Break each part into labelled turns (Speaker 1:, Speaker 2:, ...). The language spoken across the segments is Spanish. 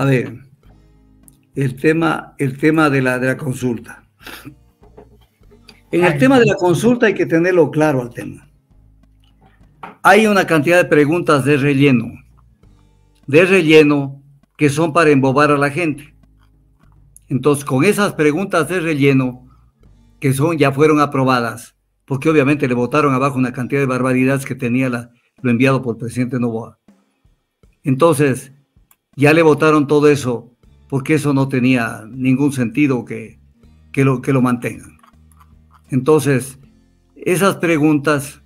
Speaker 1: A ver, el tema, el tema de, la, de la consulta. En el tema de la consulta hay que tenerlo claro al tema. Hay una cantidad de preguntas de relleno, de relleno que son para embobar a la gente. Entonces, con esas preguntas de relleno que son ya fueron aprobadas, porque obviamente le votaron abajo una cantidad de barbaridades que tenía la, lo enviado por el presidente Novoa. Entonces, ya le votaron todo eso porque eso no tenía ningún sentido que, que, lo, que lo mantengan. Entonces, esas preguntas,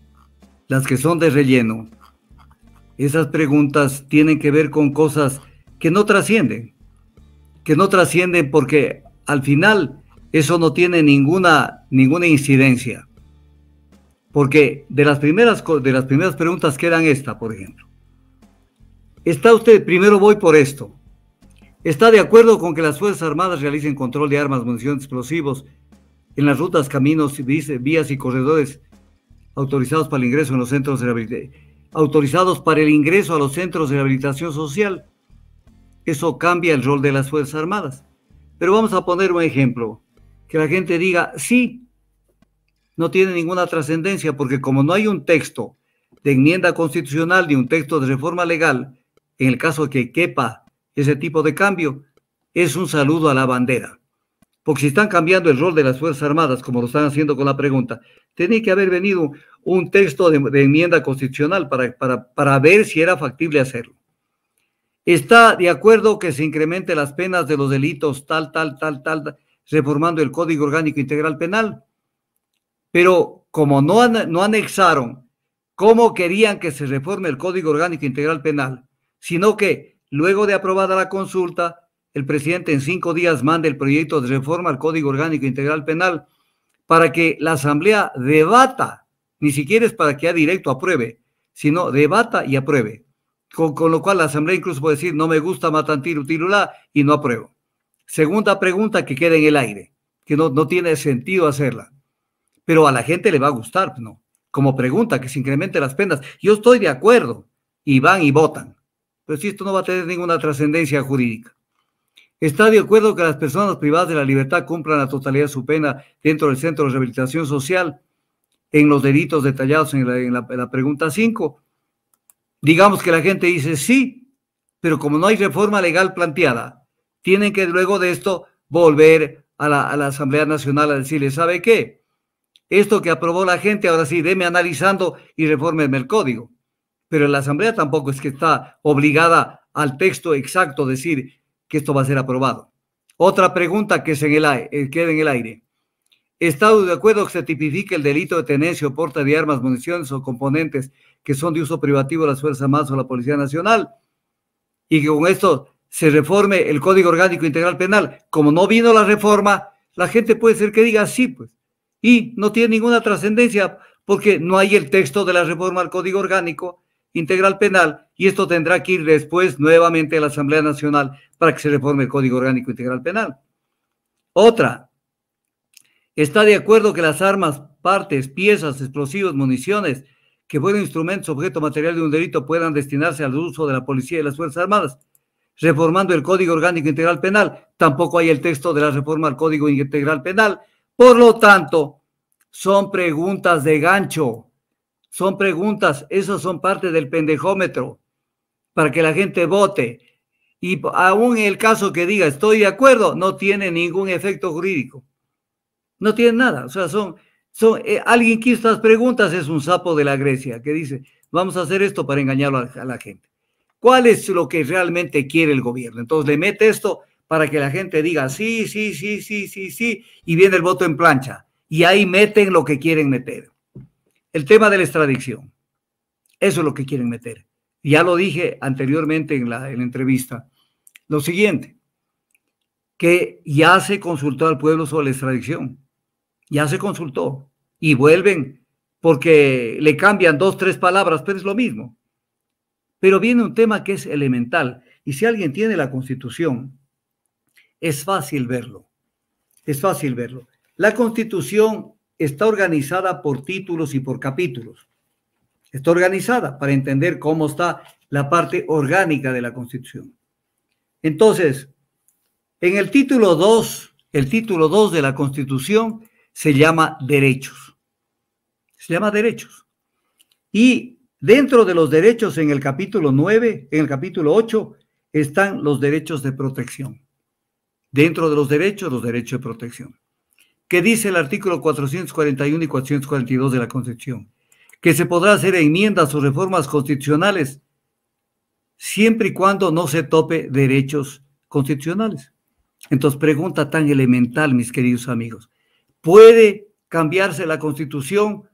Speaker 1: las que son de relleno, esas preguntas tienen que ver con cosas que no trascienden, que no trascienden porque al final eso no tiene ninguna, ninguna incidencia. Porque de las, primeras, de las primeras preguntas quedan esta, por ejemplo. ¿Está usted, primero voy por esto, está de acuerdo con que las Fuerzas Armadas realicen control de armas, municiones, explosivos en las rutas, caminos, vías y corredores autorizados para el ingreso en los centros de rehabilitación, autorizados para el ingreso a los centros de rehabilitación social? Eso cambia el rol de las Fuerzas Armadas. Pero vamos a poner un ejemplo, que la gente diga, sí, no tiene ninguna trascendencia porque como no hay un texto de enmienda constitucional ni un texto de reforma legal, en el caso de que quepa ese tipo de cambio, es un saludo a la bandera. Porque si están cambiando el rol de las Fuerzas Armadas, como lo están haciendo con la pregunta, tenía que haber venido un texto de, enmienda constitucional para, para, para ver si era factible hacerlo. Está de acuerdo que se incremente las penas de los delitos tal, tal, tal, tal, reformando el Código Orgánico Integral Penal. Pero como no, no anexaron cómo querían que se reforme el Código Orgánico Integral Penal, sino que luego de aprobada la consulta, el presidente en cinco días manda el proyecto de reforma al Código Orgánico Integral Penal para que la Asamblea debata, ni siquiera es para que a directo apruebe, sino debata y apruebe. Con, lo cual la Asamblea incluso puede decir, no me gusta Matantiru Tirulá y no apruebo. Segunda pregunta que queda en el aire, que no, no tiene sentido hacerla pero a la gente le va a gustar, ¿no? Como pregunta, que se incrementen las penas. Yo estoy de acuerdo y van y votan, pero si esto no va a tener ninguna trascendencia jurídica. Está de acuerdo que las personas privadas de la libertad cumplan la totalidad de su pena dentro del centro de rehabilitación social en los delitos detallados en la, pregunta 5. Digamos que la gente dice sí, pero como no hay reforma legal planteada, tienen que luego de esto volver a la, Asamblea Nacional a decirle, ¿sabe qué? esto que aprobó la gente, ahora sí, deme analizando y reforme el código. Pero la Asamblea tampoco es que está obligada al texto exacto decir que esto va a ser aprobado. Otra pregunta que se en el aire, eh, queda en el aire. ¿Está de acuerdo que se tipifique el delito de tenencia o porta de armas, municiones o componentes que son de uso privativo de las Fuerzas Armadas o la Policía Nacional? Y que con esto se reforme el Código Orgánico Integral Penal. Como no vino la reforma, la gente puede ser que diga sí, pues y no tiene ninguna trascendencia porque no hay el texto de la reforma al Código Orgánico Integral Penal y esto tendrá que ir después nuevamente a la Asamblea Nacional para que se reforme el Código Orgánico Integral Penal. Otra, está de acuerdo que las armas, partes, piezas, explosivos, municiones que fueron instrumentos, objeto material de un delito puedan destinarse al uso de la policía y las Fuerzas Armadas, reformando el Código Orgánico Integral Penal. Tampoco hay el texto de la reforma al Código Integral Penal por lo tanto, son preguntas de gancho, son preguntas, esas son parte del pendejómetro para que la gente vote. Y aún en el caso que diga estoy de acuerdo, no tiene ningún efecto jurídico. No tiene nada. O sea, son, son eh, alguien que estas preguntas es un sapo de la Grecia que dice, vamos a hacer esto para engañar a, a la gente. ¿Cuál es lo que realmente quiere el gobierno? Entonces le mete esto para que la gente diga sí, sí, sí, sí, sí, sí, y viene el voto en plancha. Y ahí meten lo que quieren meter. El tema de la extradición. Eso es lo que quieren meter. Ya lo dije anteriormente en la, en la entrevista. Lo siguiente, que ya se consultó al pueblo sobre la extradición. Ya se consultó. Y vuelven porque le cambian dos, tres palabras, pero es lo mismo. Pero viene un tema que es elemental. Y si alguien tiene la constitución, es fácil verlo. Es fácil verlo. La constitución está organizada por títulos y por capítulos. Está organizada para entender cómo está la parte orgánica de la constitución. Entonces, en el título 2, el título 2 de la Constitución se llama derechos. Se llama derechos. Y dentro de los derechos en el capítulo 9, en el capítulo 8, están los derechos de protección. Dentro de los derechos, los derechos de protección. ¿Qué dice el artículo 441 y 442 de la Constitución? Que se podrá hacer enmiendas o reformas constitucionales siempre y cuando no se tope derechos constitucionales. Entonces, pregunta tan elemental, mis queridos amigos. ¿Puede cambiarse la constitución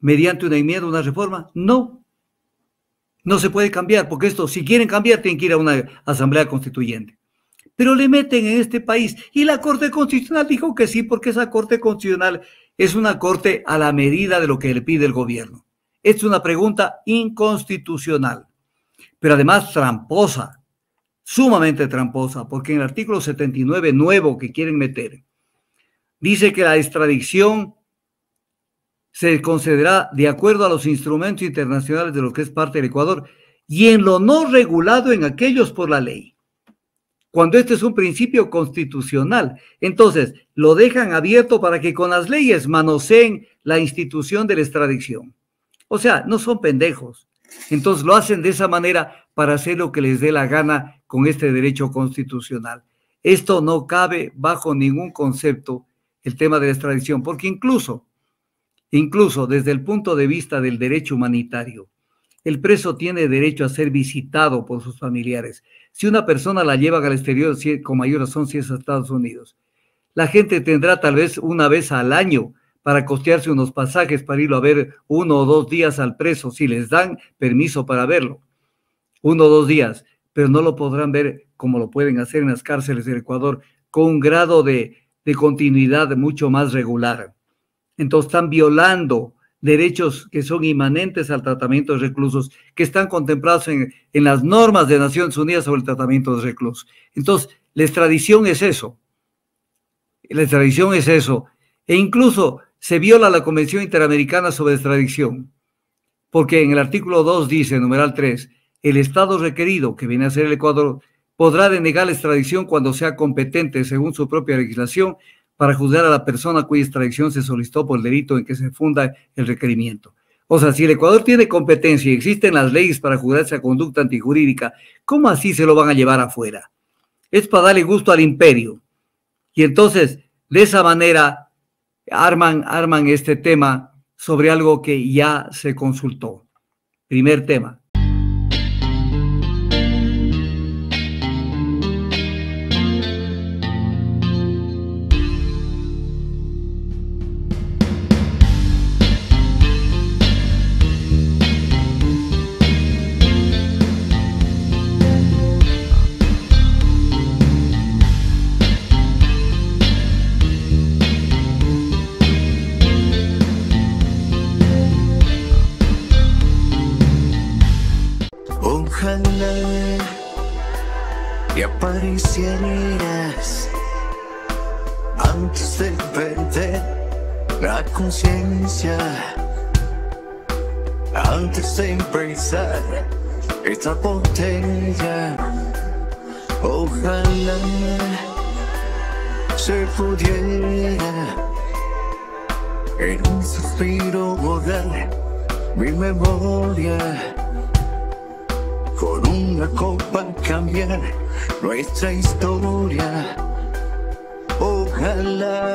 Speaker 1: mediante una enmienda, una reforma? No. No se puede cambiar, porque esto, si quieren cambiar, tienen que ir a una asamblea constituyente. Pero le meten en este país. Y la Corte Constitucional dijo que sí, porque esa Corte Constitucional es una Corte a la medida de lo que le pide el gobierno. Es una pregunta inconstitucional, pero además tramposa sumamente tramposa, porque en el artículo 79 nuevo que quieren meter, dice que la extradición se concederá de acuerdo a los instrumentos internacionales de lo que es parte del Ecuador y en lo no regulado en aquellos por la ley. Cuando este es un principio constitucional, entonces lo dejan abierto para que con las leyes manoseen la institución de la extradición. O sea, no son pendejos. Entonces lo hacen de esa manera para hacer lo que les dé la gana con este derecho constitucional. Esto no cabe bajo ningún concepto el tema de la extradición, porque incluso, incluso desde el punto de vista del derecho humanitario, el preso tiene derecho a ser visitado por sus familiares. Si una persona la lleva al exterior, con mayor razón si es a Estados Unidos, la gente tendrá tal vez una vez al año para costearse unos pasajes para irlo a ver uno o dos días al preso, si les dan permiso para verlo, uno o dos días pero no lo podrán ver como lo pueden hacer en las cárceles del Ecuador, con un grado de, continuidad mucho más regular. Entonces están violando derechos que son inmanentes al tratamiento de reclusos, que están contemplados en, en, las normas de Naciones Unidas sobre el tratamiento de reclusos. Entonces, la extradición es eso. La extradición es eso. E incluso se viola la Convención Interamericana sobre Extradición, porque en el artículo 2 dice, numeral 3, el Estado requerido, que viene a ser el Ecuador, podrá denegar la extradición cuando sea competente, según su propia legislación, para juzgar a la persona cuya extradición se solicitó por el delito en que se funda el requerimiento. O sea, si el Ecuador tiene competencia y existen las leyes para juzgar esa conducta antijurídica, ¿cómo así se lo van a llevar afuera? Es para darle gusto al imperio. Y entonces, de esa manera, arman, arman este tema sobre algo que ya se consultó. Primer tema.
Speaker 2: Antes de empezar esta botella. Ojalá se pudiera en un suspiro borrar mi memoria. Con una copa cambiar nuestra historia. Ojalá.